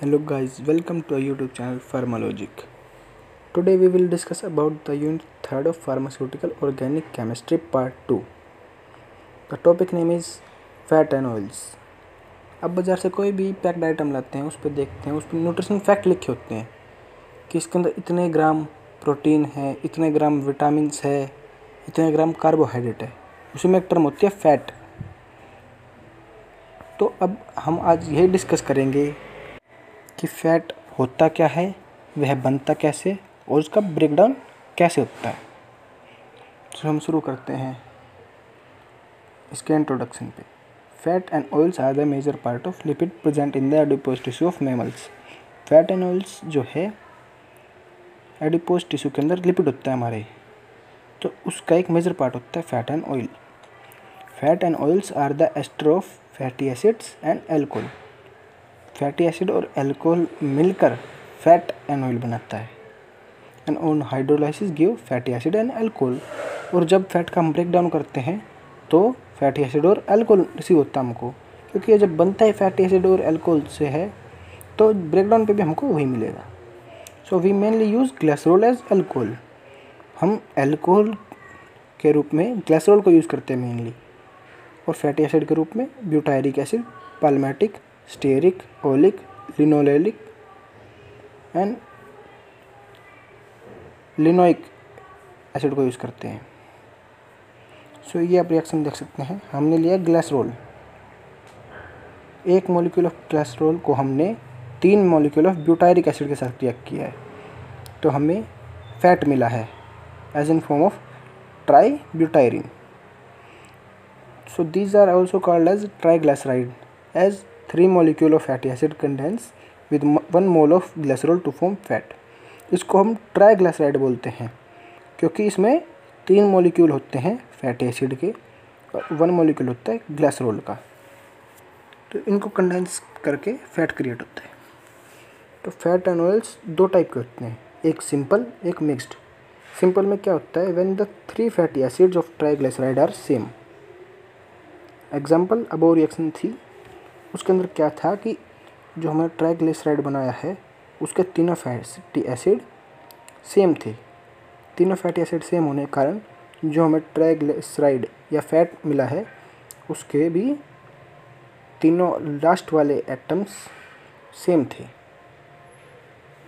Hello guys, welcome to our YouTube channel Pharmalogic. Today we will discuss about the unit 3rd of Pharmaceutical Organic Chemistry part 2. The topic name is Fat and Oils. अब बाज़ार से कोई भी packed item लाते हैं उस पर देखते हैं उस पर न्यूट्रिशन फैक्ट लिखे होते हैं कि इसके अंदर इतने ग्राम प्रोटीन है इतने ग्राम विटामिन है इतने ग्राम कार्बोहाइड्रेट है उसमें एक टर्म होती है फैट तो अब हम आज यही डिस्कस करेंगे कि फ़ैट होता क्या है, वह बनता कैसे और उसका ब्रेकडाउन कैसे होता है। तो हम शुरू करते हैं इसके इंट्रोडक्शन पे। Fat and oils are the major part of lipid present in the adipose tissue of mammals fat and oils जो है एडिपोज टिश्यू के अंदर लिपिड होता है हमारे। तो उसका एक मेजर पार्ट होता है fat and oil fat and oils are the ester of fatty acids and alcohol fatty acid और एल्कोहल मिलकर फैट एंड ऑयल बनाता है। And on hydrolysis give fatty acid and alcohol और जब फैट का हम ब्रेक डाउन करते हैं तो फैटी एसिड और एल्कोहल रिसीव होता है हमको। क्योंकि ये जब बनता है फैटी एसिड और एल्कोहल से है तो ब्रेक डाउन पे भी हमको वही मिलेगा। So we mainly use glycerol as alcohol हम एल्कोहल के रूप में ग्लेसरोल को यूज़ करते हैं मेनली और फैटी एसिड के रूप में butyric acid palmitic stearic oleic linoleic and linolenic acid को यूज़ करते हैं। सो so, ये आप रिएक्शन देख सकते हैं। हमने लिया ग्लासरोल एक मॉलिक्यूल ऑफ़ ग्लासरोल को हमने तीन मॉलिक्यूल ऑफ़ ब्यूटायरिक एसिड के साथ रिएक्ट किया है। तो हमें फैट मिला है as in form of tributyrin so these are also called as tri triglyceride as three molecule of fatty acid condense with one mole of glycerol to form fat इसको हम ट्राई बोलते हैं, क्योंकि इसमें तीन मॉलिक्यूल होते हैं फैटी एसिड के और वन मॉलिक्यूल होता है ग्लासरोल का। तो इनको कंडेंस करके फैट क्रिएट होता है। तो फैट एंड ऑयल्स दो टाइप के होते हैं, एक सिंपल एक मिक्स्ड सिंपल में क्या होता है? When the three fatty acids of triglyceride are same example above reaction थी उसके अंदर क्या था कि जो हमें ट्राइग्लिसराइड बनाया है, उसके तीनों फैटी एसिड सेम थे। तीनों फैटी एसिड सेम होने के कारण जो हमें ट्राइग्लिसराइड या फैट मिला है, उसके भी तीनों लास्ट वाले एटम्स सेम थे।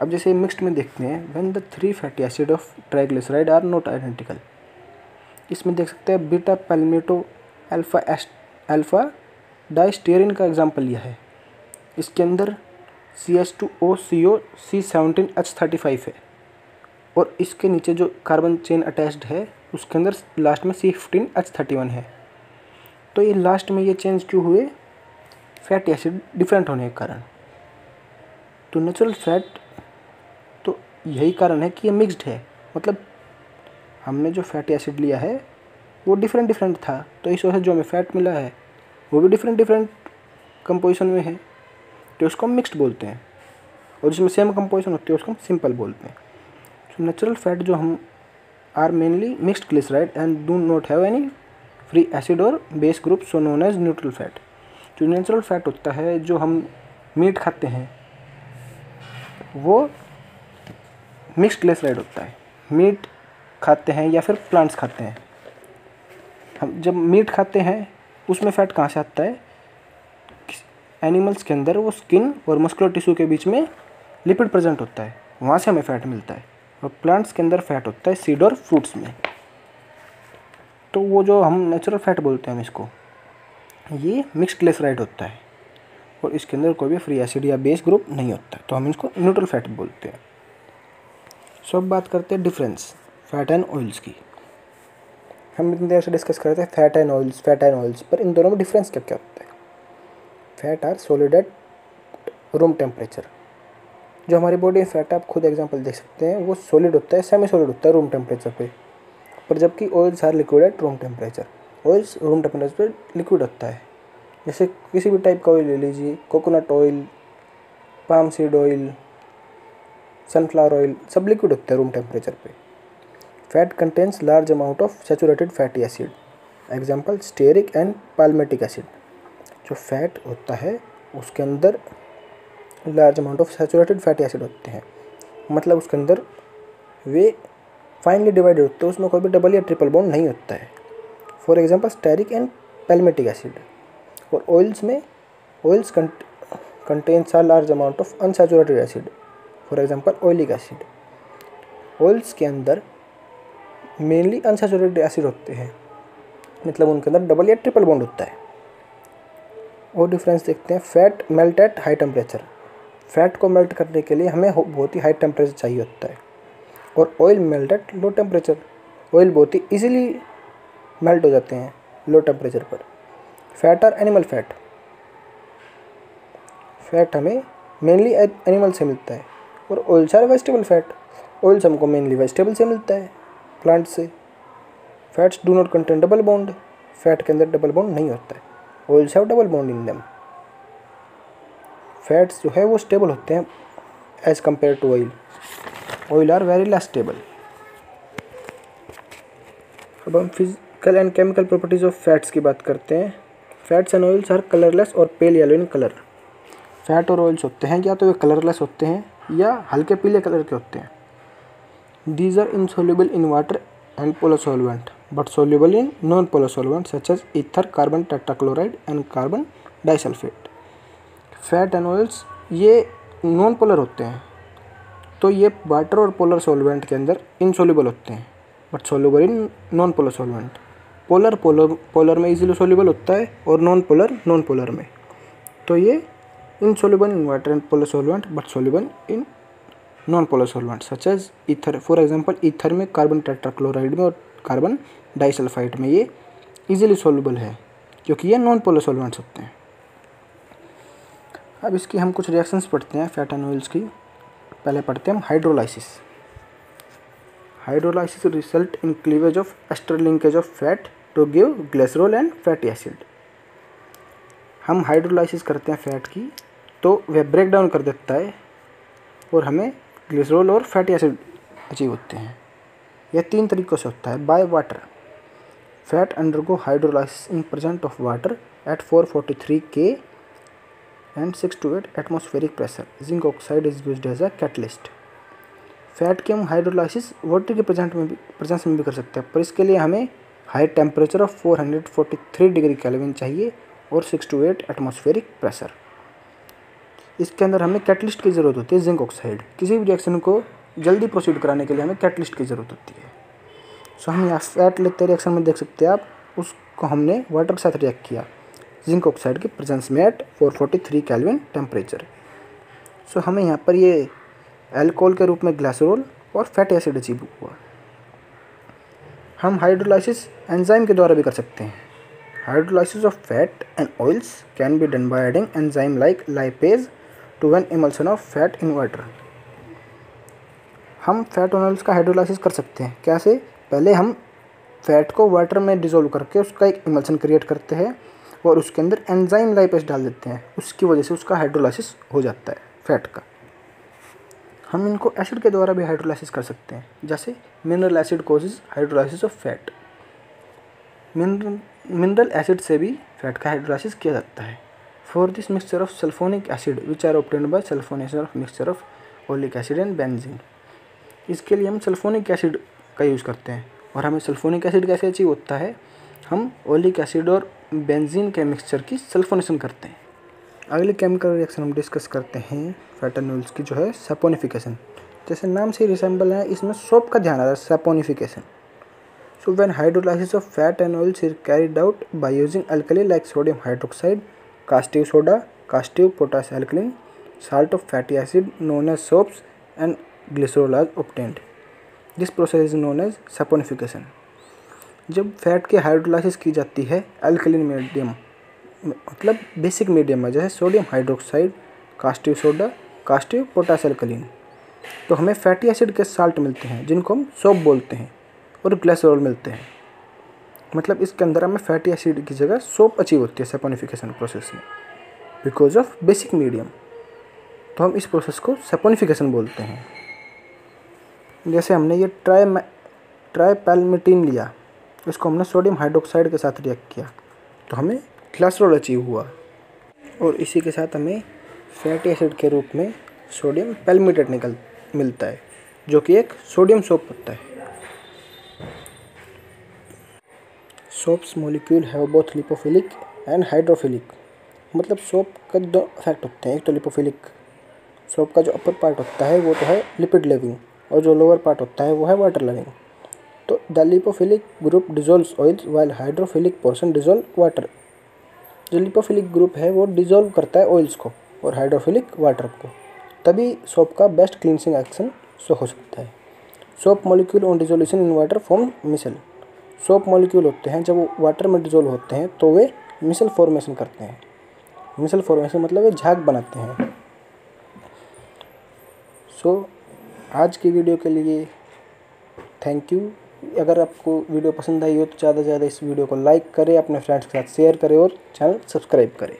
अब जैसे मिक्स्ड में देखते हैं when the three fatty acid of triglyceride are not identical इसमें देख सकते हैं बीटा पैलमेटो अल्फ़ा एस्ट अल्फ़ा डाइस्टेरिन का एग्ज़ाम्पल लिया है। इसके अंदर C S two O C O C seventeen H thirty five है। और इसके नीचे जो कार्बन चेन अटैच्ड है, उसके अंदर लास्ट में C fifteen H thirty one है। तो ये लास्ट में ये चेंज क्यों हुए? फैटी एसिड डिफरेंट होने के कारण। तो नेचुरल फैट तो यही कारण है कि ये मिक्स्ड है। मतलब हमने जो फैटी एसिड लिया है, वो डिफरेंट डिफरेंट था। तो इस वजह से जो हमें फैट मिला है वो भी डिफरेंट डिफरेंट कंपोजिशन में है तो उसको हम मिक्सड बोलते हैं। और जिसमें सेम कंपोजिशन होती है, उसको हम सिंपल बोलते हैं। तो नेचुरल फैट जो हम are mainly mixed glyceride and do not have any free acid और base group so known as neutral fat जो नेचुरल फैट होता है, जो हम मीट खाते हैं, वो मिक्सड ग्लिसराइड होता है। मीट खाते हैं या फिर प्लांट्स खाते हैं। हम जब मीट खाते हैं उसमें फ़ैट कहाँ से आता है? एनिमल्स के अंदर वो स्किन और मस्कुलर टिश्यू के बीच में लिपिड प्रेजेंट होता है। वहाँ से हमें फ़ैट मिलता है और प्लांट्स के अंदर फैट होता है सीड और फ्रूट्स में। तो वो जो हम नेचुरल फैट बोलते हैं हम इसको, ये मिक्स ग्लेसराइड होता है और इसके अंदर कोई भी फ्री एसिड या बेस ग्रुप नहीं होता। तो हम इसको न्यूट्रल फैट बोलते हैं। सो अब बात करते हैं डिफरेंस फैट एंड ऑयल्स की। हम इतनी देर से डिस्कस करते हैं fat and oils fat and oils पर इन दोनों में डिफरेंस क्या क्या होता है? Fat are solid at room temperature जो हमारी बॉडी में फैट आप खुद एग्जांपल देख सकते हैं, वो सॉलिड होता है सेमी सॉलिड होता है रूम टेम्परेचर पे. पर जबकि oils are liquid at room temperature oils room temperature पे लिक्विड होता है. जैसे किसी भी टाइप का ऑयल ले लीजिए coconut oil palm seed oil sunflower oil सब लिक्विड होता है रूम टेम्परेचर पे. Fat contains large amount of saturated fatty acid. Example stearic and palmitic acid जो फैट होता है, उसके अंदर large amount of saturated fatty acid होते हैं। मतलब उसके अंदर वे फाइनली डिवाइडेड होते हैं, उसमें कोई भी डबल या ट्रिपल बॉन्ड नहीं होता है। For example stearic and palmitic acid और ऑयल्स में oils contains are large amount of unsaturated acid for example oleic acid oils के अंदर मेनली अनसेचुरेटेड एसिड होते हैं। मतलब उनके अंदर डबल या ट्रिपल बॉन्ड होता है। और डिफरेंस देखते हैं fat melt at high temperature fat को मेल्ट करने के लिए हमें बहुत ही हाई टेम्परेचर चाहिए होता है। और oil melt at low temperature oil बहुत ही इजीली मेल्ट हो जाते हैं लो टेम्परेचर पर। फैट और एनिमल फैट फैट हमें मेनली एनिमल से मिलता है। और oils are vegetable fat oils हमको मेनली वेजिटेबल से मिलता है। प्लांट से। Fats do not contain double bond fat के अंदर डबल बॉन्ड नहीं होता है। Oils have double bond in them fats जो है वो स्टेबल होते हैं as compare to oil oil are very less stable अब हम physical and chemical properties of fats की बात करते हैं। Fats and oils are colourless और pale yellow in colour fat और ऑयल्स होते हैं या तो वे कलरलेस होते हैं या हल्के पीले कलर के होते हैं। These are insoluble in water and polar solvent but soluble in non polar solvent such as ether carbon tetrachloride and carbon disulphate fat and oils ये नॉन पोलर होते हैं। तो ये वाटर और पोलर सॉल्वेंट के अंदर इनसोल्यूबल होते हैं but soluble in non polar solvent polar polar polar में इजीली सोल्यूबल होता है और नॉन पोलर नॉन पोलर में। तो ये insoluble in water and polar solvent but soluble in non polar solvent such as ether for example ether में carbon tetrachloride में और कार्बन डाइसल्फाइड में ये इजीली सोल्यूबल है, क्योंकि ये नॉन पोलर सॉल्वेंट्स होते हैं। अब इसकी हम कुछ रिएक्शंस पढ़ते हैं फैट एंड ऑयल्स की। पहले पढ़ते हैं हम hydrolysis hydrolysis result in cleavage of ester linkage of fat to give glycerol and fatty acid हम हाइड्रोलाइसिस करते हैं फैट की तो वह ब्रेक डाउन कर देता है और हमें ग्लिसरॉल और फैटी एसिड अचीव होते हैं। यह तीन तरीक़ों से होता है। By water. Fat undergo hydrolysis in present of water at 443 K and 6 to eight atmospheric pressure zinc oxide is use as a catalyst fat की हम हाइड्रोलाइसिस वाटर के प्रेजेंट में भी प्रेजेंस में भी कर सकते हैं। पर इसके लिए हमें high temperature of 443 degree kelvin चाहिए और six to eight atmospheric pressure इसके अंदर हमें कैटलिस्ट की ज़रूरत होती है जिंक ऑक्साइड किसी भी रिएक्शन को जल्दी प्रोसीड कराने के लिए हमें कैटलिस्ट की ज़रूरत होती है। सो हम यहाँ फैट लेते रिएक्शन में, देख सकते हैं आप, उसको हमने वाटर के साथ रिएक्ट किया। जिंक ऑक्साइड के प्रेजेंस में at four forty three kelvin temperature so हमें यहाँ पर ये एल्कोहल के रूप में ग्लासरोल और फैट एसिड अचीव हुआ। हम हाइड्रोलाइसिस एंजाइम के द्वारा भी कर सकते हैं। Hydrolysis of fat and oils can be done by adding enzyme like lipase to an emulsion of fat in water. हम फैट ऑयल्स का हाइड्रोलाइसिस कर सकते हैं। कैसे पहले हम फैट को वाटर में डिज़ोल्व करके उसका एक इमल्सन क्रिएट करते हैं और उसके अंदर एंजाइम लाइपेस डाल देते हैं। उसकी वजह से उसका हाइड्रोलाइसिस हो जाता है फैट का। हम इनको एसिड के द्वारा भी हाइड्रोलाइसिस कर सकते हैं। जैसे mineral acid causes hydrolysis of fat mineral mineral acid से भी फैट का हाइड्रोलाइसिस किया जाता है। For this mixture of sulphonic acid which are obtain by sulphonation of mixture of oleic acid and benzene इसके लिए हम सल्फोनिक एसिड का यूज़ करते हैं। और हमें सल्फोनिक एसिड कैसे अचीव होता है? हम ओलिक एसिड और बेंजीन के मिक्सचर की सल्फोनेशन करते हैं। अगले केमिकल रिएक्शन हम डिस्कस करते हैं फैटनोल्स की जो है सेपोनिफिकेशन जैसे नाम से रिसेंबल है इसमें सोप का ध्यान आ रहा है saponification so when hydrolysis of fat and oils is carried out by using alkali like sodium hydroxide, caustic soda caustic potash alkaline salt of fatty acid known as soaps and glycerol as obtained this process is known as saponification जब fat के hydrolysis की जाती है alkaline medium मतलब basic medium में जैसे sodium hydroxide caustic soda caustic potash alkaline तो हमें फैटी एसिड के साल्ट मिलते हैं, जिनको हम सोप बोलते हैं, और ग्लेसरोल मिलते हैं। मतलब इसके अंदर हमें फैटी एसिड की जगह सोप अचीव होती है सेपोनिफिकेशन प्रोसेस में। बिकॉज़ ऑफ़ बेसिक मीडियम तो हम इस प्रोसेस को सेपोनिफिकेशन बोलते हैं। जैसे हमने ये ट्राई ट्राईपैलमिटीन लिया, इसको हमने सोडियम हाइड्रोक्साइड के साथ रिएक्ट किया तो हमें ग्लासरोल अचीव हुआ। और इसी के साथ हमें फैटी एसिड के रूप में सोडियम पेलमिटेट निकल, मिलता है, जो कि एक सोडियम सोप होता है। Soaps molecule have both lipophilic and hydrophilic मतलब सोप का दो इफ़ेक्ट होते हैं, एक तो लिपोफिलिक सोप का जो अपर पार्ट होता है, वो तो है लिपिड लेविंग और जो लोअर पार्ट होता है, वो है वाटर लेविंग तो the lipophilic group dissolve oils while hydrophilic portion dissolve water जो लिपोफिलिक ग्रुप है, वो डिजोल्व करता है ऑयल्स को और हाइड्रोफिलिक वाटर को. तभी सोप का बेस्ट क्लिनसिंग एक्शन सो हो सकता है. Soap molecule on dissolution in water form micelle soap molecule होते हैं जब वो वाटर में डिजोल्व होते हैं तो वे मिसल फॉर्मेशन करते हैं। मिसल फॉर्मेशन मतलब वे झाग बनाते हैं। सो so, आज की वीडियो के लिए थैंक यू अगर आपको वीडियो पसंद आई हो तो ज़्यादा से ज़्यादा इस वीडियो को लाइक करें अपने फ्रेंड्स के साथ शेयर करें और चैनल सब्सक्राइब करें।